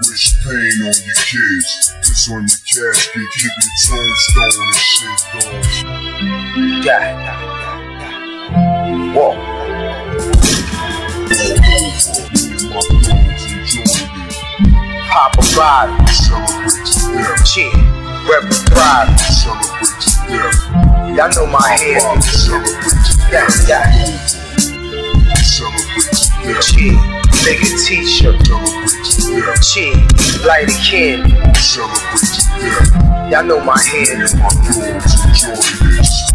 Wish pain on your kids. Piss on your casket, kick your tombstone and shit, dog. Die. Whoa. All over, me and my dogs enjoying it. Pop a bottle. Celebrate to death, Chill. Rep the thrive. celebrate to death. Y'all know my head. Rock, Celebrate to Yeah, death. yeah. Celebrate to death. Chill. Make a t-shirt. Celebrate to Light a candle. Y'all know my hand.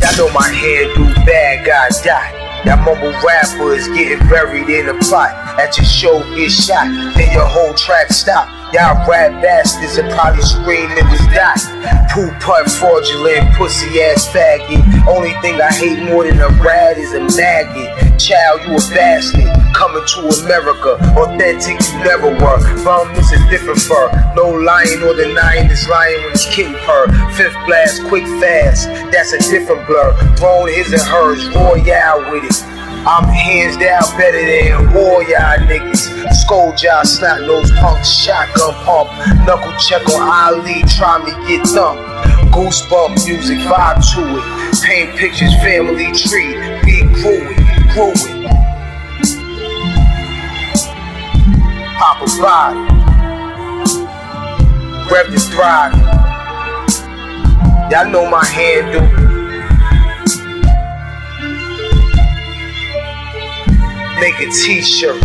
Y'all know my hair do bad guy die. Y'all rapper is getting buried in a plot. At your show get shot, then your whole track stop. Y'all rap bastards and probably scream it was dot. Poo putt fraudulent pussy ass faggot. Only thing I hate more than a rat is a maggot. Child, you a bastard. Coming to America, authentic you never were. Bum, this is different fur. No lying or denying this lying when it's kitten purr. Fifth blast, quick fast, that's a different blur. Throwing his and hers, royale with it. I'm hands down better than all y'all niggas. Scold y'all snot nose punks, shotgun pump, knuckle check on Ali, try me get thumped. Goosebump music, vibe to it. Paint pictures, family tree, it, grew it. Pop a body, rep the thrive. Y'all know my handle. Make a t-shirt.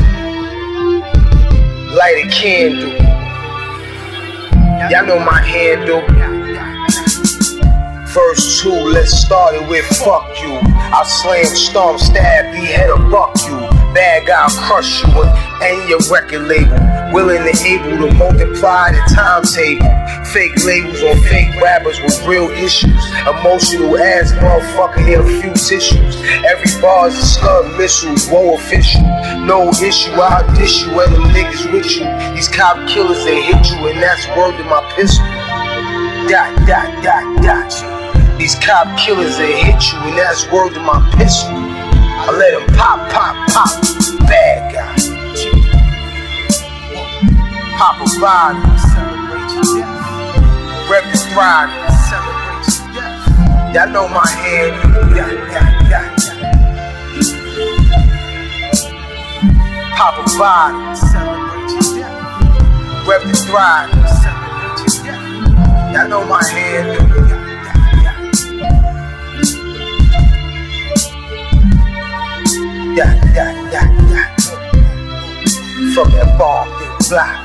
Light a candle. Y'all know my handle. First two, let's start it with fuck you. I slam, storm, stab, behead or buck you. Bad guy, I'll crush you and your record label. Willing and able to multiply the timetable. Fake labels on fake rappers with real issues. Emotional ass motherfucker, hit a few tissues. Every bar's a slug missile, whoa official. No issue, I'll dish you and them niggas with you. These cop killers, they hit you, and that's word to my pistol. Dot, dot, dot, dot. These cop killers, they hit you, and that's word to my pistol. I let them pop, pop, pop. Body. Rep the thrive. Y'all know my hand. Yeah, yeah, yeah, yeah. Pop a body. Rep the thrive. Y'all know my hand. Yeah, yeah, yeah, yeah. From that bar, big block.